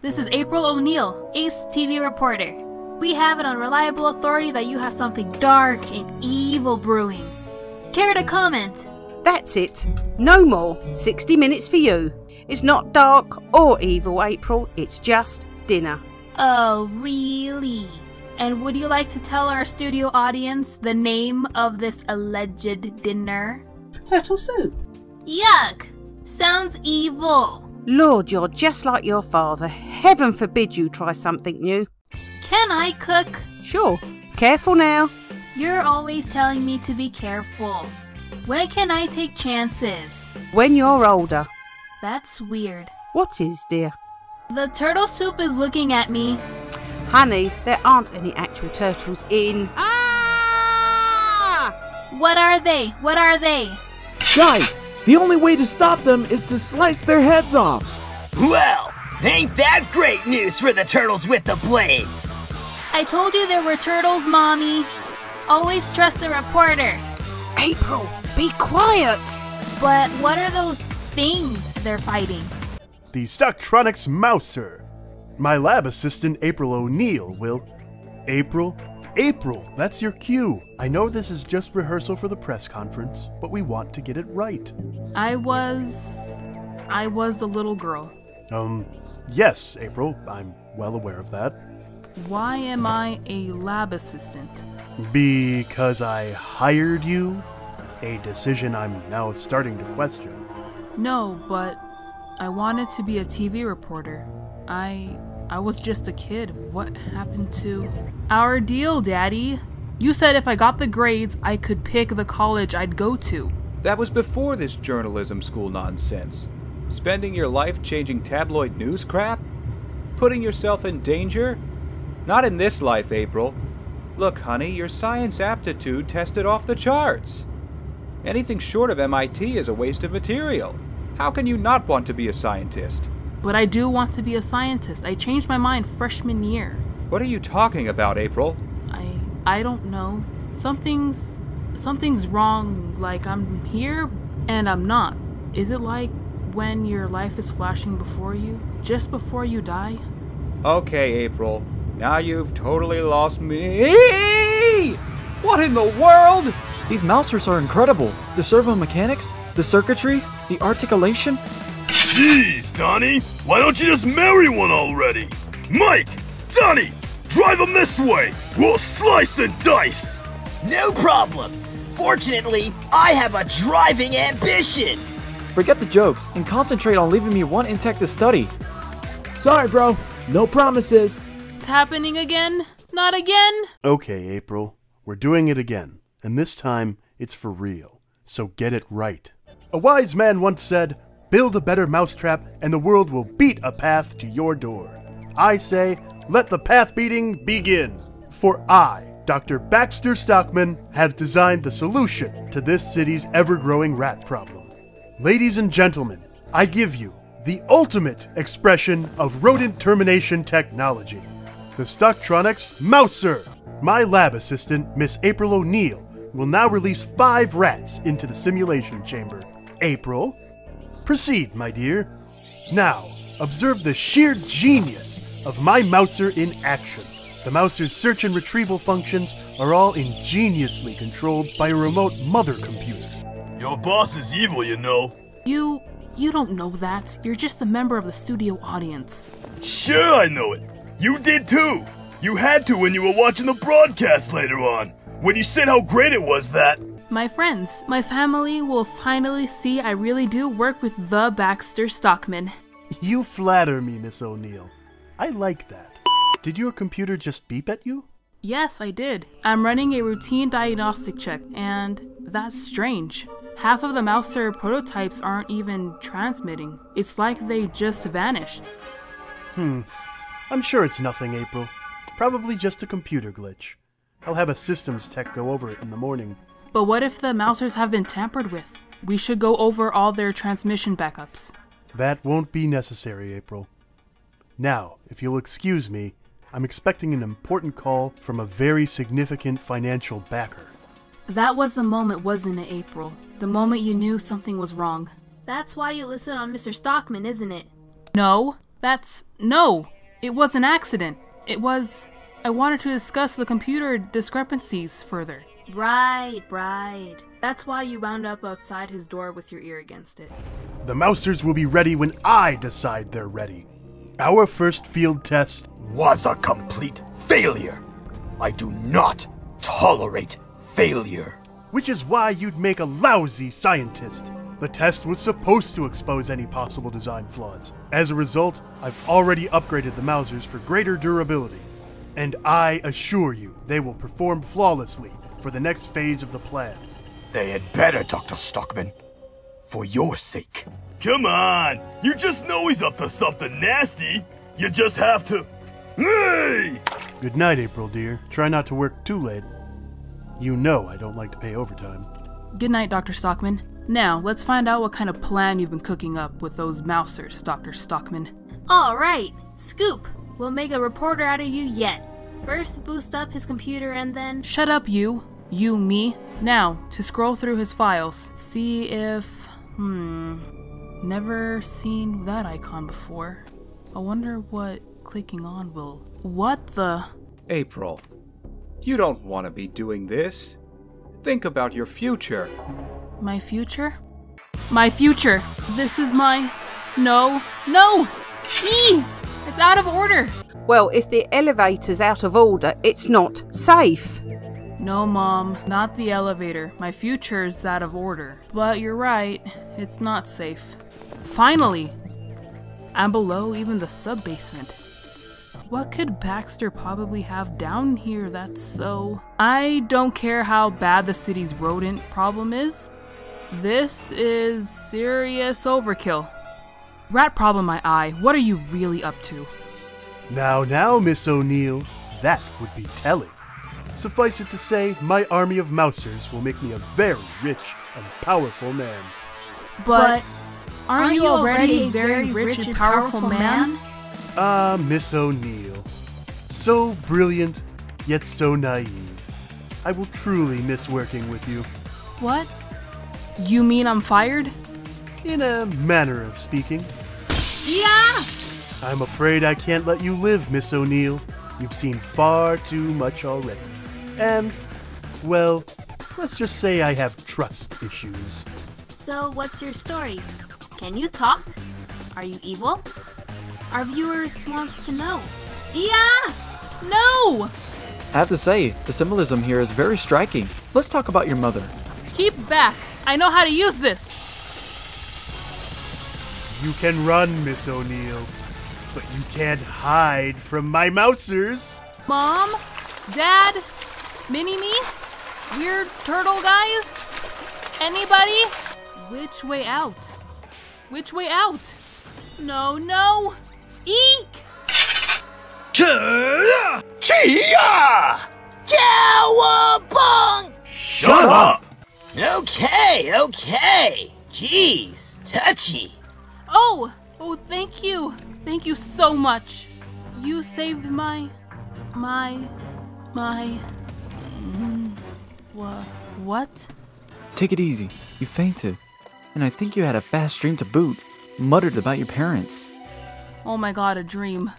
This is April O'Neil, Ace TV reporter. We have it on reliable authority that you have something dark and evil brewing. Care to comment? That's it. No more. 60 minutes for you. It's not dark or evil, April. It's just dinner. Oh, really? And would you like to tell our studio audience the name of this alleged dinner? Turtle soup. Yuck! Sounds evil. Lord, you're just like your father. Heaven forbid you try something new. Can I cook? Sure. Careful now. You're always telling me to be careful. When can I take chances? When you're older. That's weird. What is, dear? The turtle soup is looking at me. Honey, there aren't any actual turtles in. Ah! What are they? What are they? Guys, the only way to stop them is to slice their heads off. Well, ain't that great news for the turtles with the blades? I told you there were turtles, Mommy. Always trust the reporter. April, be quiet. But what are those things they're fighting? The StockTronics Mouser. My lab assistant, April O'Neil, will. April? April, that's your cue. I know this is just rehearsal for the press conference, but we want to get it right. I was. I was a little girl. Um, yes, April, I'm well aware of that. Why am I a lab assistant? Because I hired you? A decision I'm now starting to question. No, but I wanted to be a TV reporter. I I was just a kid. What happened to our deal, Daddy? You said if I got the grades, I could pick the college I'd go to. That was before this journalism school nonsense. Spending your life changing tabloid news crap? Putting yourself in danger? Not in this life, April. Look, honey, your science aptitude tested off the charts. Anything short of MIT is a waste of material. How can you not want to be a scientist? But I do want to be a scientist. I changed my mind freshman year. What are you talking about, April? I I don't know. Something's something's wrong. Like I'm here and I'm not. Is it like when your life is flashing before you, just before you die? Okay, April. Now you've totally lost me. What in the world? These mousers are incredible. The servo mechanics, the circuitry, the articulation. Jeez, Donnie, why don't you just marry one already? Mike, Donnie, drive them this way. We'll slice and dice. No problem. Fortunately, I have a driving ambition. Forget the jokes and concentrate on leaving me one intact to study. Sorry, bro. No promises. It's happening again? Not again? Okay, April, we're doing it again, and this time it's for real. So get it right. A wise man once said, Build a better mousetrap, and the world will beat a path to your door. I say, let the path beating begin. For I, Dr. Baxter Stockman, have designed the solution to this city's ever growing rat problem. Ladies and gentlemen, I give you the ultimate expression of rodent termination technology the StockTronics Mouser. My lab assistant, Miss April O'Neil, will now release five rats into the simulation chamber. April, proceed, my dear. Now, observe the sheer genius of my Mouser in action. The Mouser's search and retrieval functions are all ingeniously controlled by a remote mother computer. Your boss is evil, you know. You you don't know that. You're just a member of the studio audience. Sure, I know it. You did too. You had to when you were watching the broadcast later on. When you said how great it was that. My friends, my family will finally see I really do work with the Baxter Stockman. You flatter me, Miss O'Neil. I like that. Did your computer just beep at you? Yes, I did. I'm running a routine diagnostic check, and that's strange. Half of the Mouser prototypes aren't even transmitting. It's like they just vanished. Hmm. I'm sure it's nothing, April. Probably just a computer glitch. I'll have a systems tech go over it in the morning. But what if the Mousers have been tampered with? We should go over all their transmission backups. That won't be necessary, April. Now, if you'll excuse me, I'm expecting an important call from a very significant financial backer. That was the moment, wasn't it, April? The moment you knew something was wrong. That's why you listen on Mr. Stockman, isn't it? No, That's. No! It was an accident. It was. I wanted to discuss the computer discrepancies further. Right, right. That's why you wound up outside his door with your ear against it. The Mousers will be ready when I decide they're ready. Our first field test Was a complete failure. I do not tolerate failure. which is why you'd make a lousy scientist. The test was supposed to expose any possible design flaws. As a result, I've already upgraded the Mousers for greater durability. And I assure you, they will perform flawlessly for the next phase of the plan. They had better, Dr. Stockman. For your sake. Come on! You just know he's up to something nasty! You just have to. Hey! Good night, April, dear. Try not to work too late. You know I don't like to pay overtime. Good night, Dr. Stockman. Now, let's find out what kind of plan you've been cooking up with those mousers, Dr. Stockman. Alright, Scoop, we'll make a reporter out of you yet. First, boost up his computer and then. Shut up, you. You, me. Now, to scroll through his files, see if. Hmm. Never seen that icon before. I wonder what clicking on will. What the? April, you don't want to be doing this. Think about your future. My future? My future! This is my. No! No! E! It's out of order! Well, if the elevator's out of order, it's not safe. No, Mom, not the elevator. My future's out of order. But you're right, it's not safe. Finally! I'm below even the sub basement. What could Baxter probably have down here that's so. I don't care how bad the city's rodent problem is. This is serious overkill. Rat problem, my eye. What are you really up to? Now, now, Miss O'Neil, that would be telling. Suffice it to say, my army of Mousers will make me a very rich and powerful man. But, aren't, you already a very rich and powerful man? Ah, Miss O'Neil. So brilliant, yet so naive. I will truly miss working with you. What? You mean I'm fired? In a manner of speaking. Yeah! I'm afraid I can't let you live, Miss O'Neil. You've seen far too much already. And, well, let's just say I have trust issues. So, what's your story? Can you talk? Are you evil? Our viewers wants to know. Yeah! No! I have to say, the symbolism here is very striking. Let's talk about your mother. Keep back. I know how to use this. You can run, Miss O'Neil, but you can't hide from my mousers. Mom? Dad? Mini me? Weird turtle guys? Anybody? Which way out? Which way out? No, no! Eek! Chia! Cowabung! Shut up! Okay, okay. Jeez, touchy. Oh! Oh, thank you! Thank you so much! You saved my. my. my. Mm, wha- what? Take it easy. You fainted. And I think you had a fast dream to boot. Muttered about your parents. Oh my god, a dream.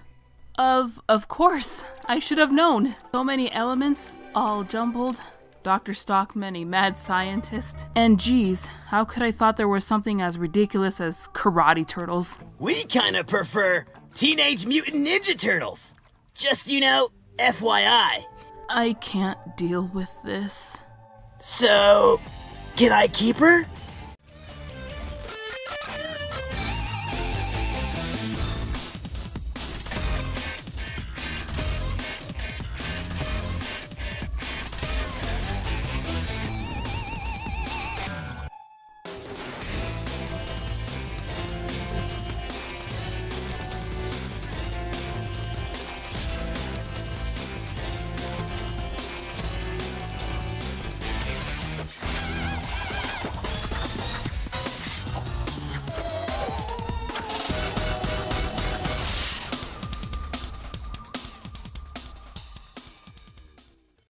Of. of course! I should have known! So many elements, all jumbled. Dr. Stockman, a mad scientist. And geez, how could I thought there was something as ridiculous as karate turtles? We kinda prefer Teenage Mutant Ninja Turtles. Just, you know, FYI. I can't deal with this. So, can I keep her?